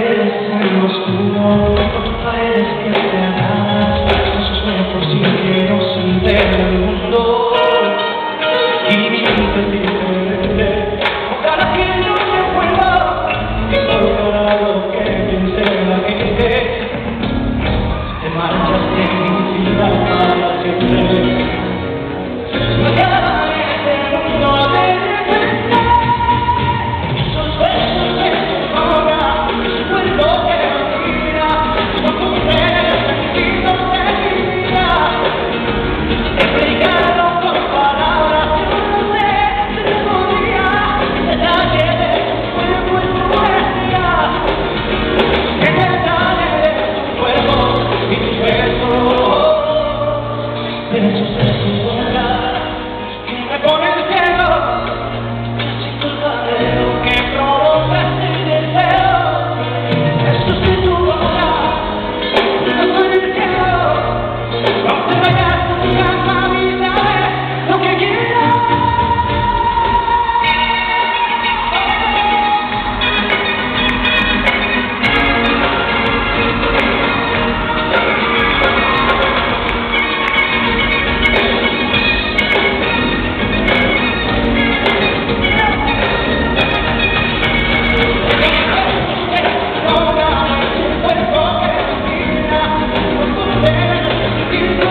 eres Thank you. you.